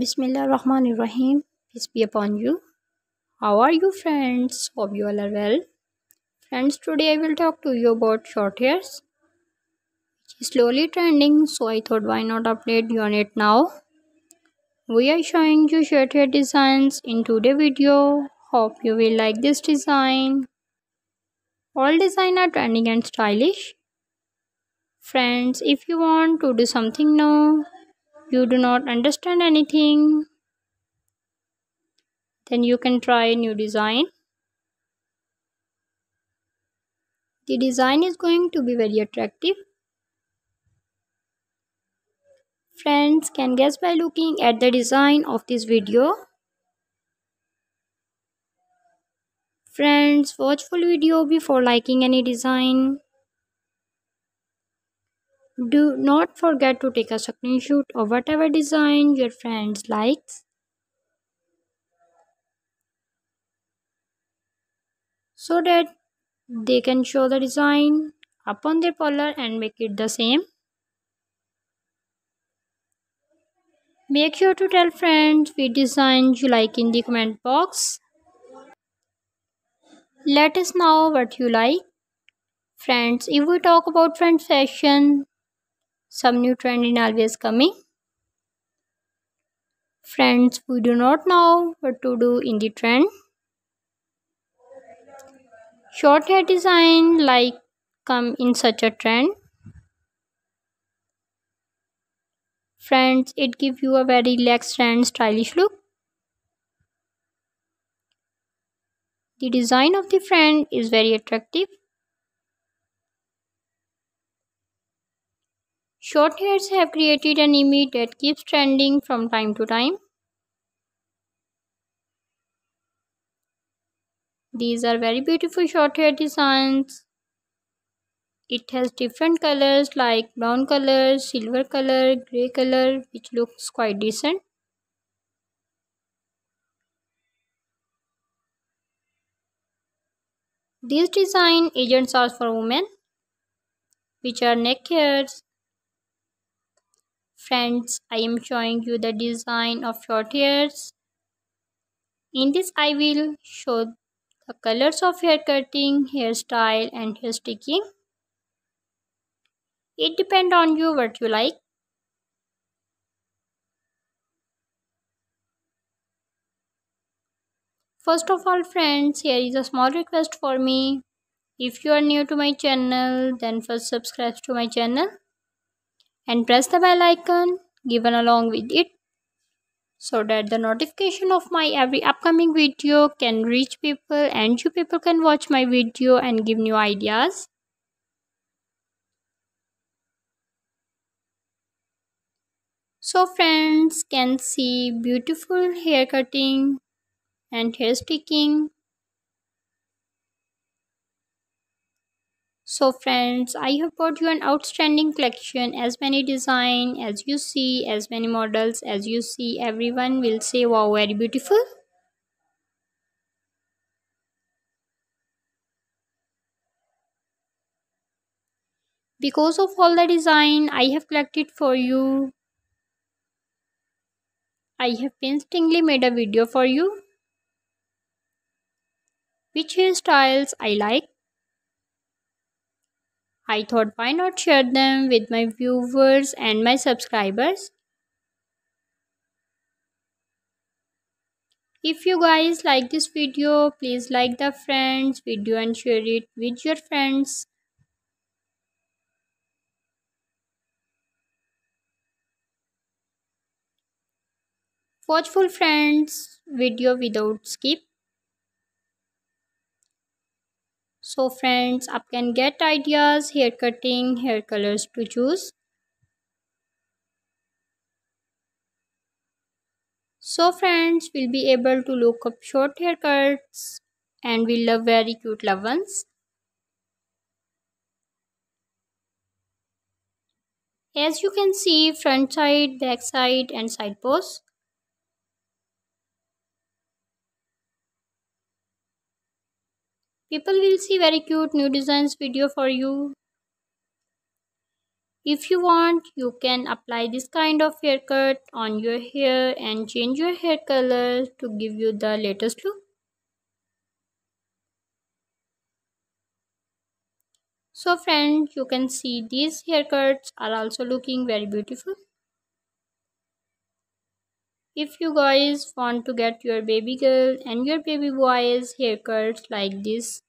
Bismillahirrahmanirrahim. Peace be upon you. How are you, friends? Hope you all are well. Friends, today I will talk to you about short hairs, is slowly trending. So I thought, why not update you on it now? We are showing you short hair designs in today's video. Hope you will like this design. All designs are trending and stylish. Friends, if you want to do something new, you do not understand anything. Then you can try a new design. The design is going to be very attractive. Friends can guess by looking at the design of this video? Friends watch full video before liking any design do not forget to take a screenshot of whatever design your friends likes. So that they can show the design upon their parlor and make it the same. Make sure to tell friends which designs you like in the comment box. Let us know what you like. Friends, if we talk about friend fashion, some new trend in always coming. Friends, we do not know what to do in the trend. Short hair design like come in such a trend. Friends, it gives you a very relaxed and stylish look. The design of the friend is very attractive. Short hairs have created an image that keeps trending from time to time. These are very beautiful short hair designs. It has different colors like brown color, silver color, grey color which looks quite decent. These design agents are for women which are neck hairs, Friends, I am showing you the design of short hairs. In this, I will show the colors of hair cutting, hairstyle and hair sticking. It depends on you what you like. First of all friends, here is a small request for me. If you are new to my channel, then first subscribe to my channel and press the bell icon given along with it so that the notification of my every upcoming video can reach people and you people can watch my video and give new ideas. So friends can see beautiful hair cutting and hair sticking So friends, I have brought you an outstanding collection as many design as you see, as many models as you see, everyone will say wow very beautiful. Because of all the design I have collected for you, I have painstakingly made a video for you. Which hairstyles I like I thought why not share them with my viewers and my subscribers. If you guys like this video, please like the friends video and share it with your friends. Watchful friends video without skip. So friends, up can get ideas, hair cutting, hair colors to choose. So friends, will be able to look up short haircuts and we love very cute love ones. As you can see, front side, back side and side pose. People will see very cute new designs video for you. if you want you can apply this kind of haircut on your hair and change your hair color to give you the latest look so friends you can see these haircuts are also looking very beautiful if you guys want to get your baby girl and your baby boys haircuts like this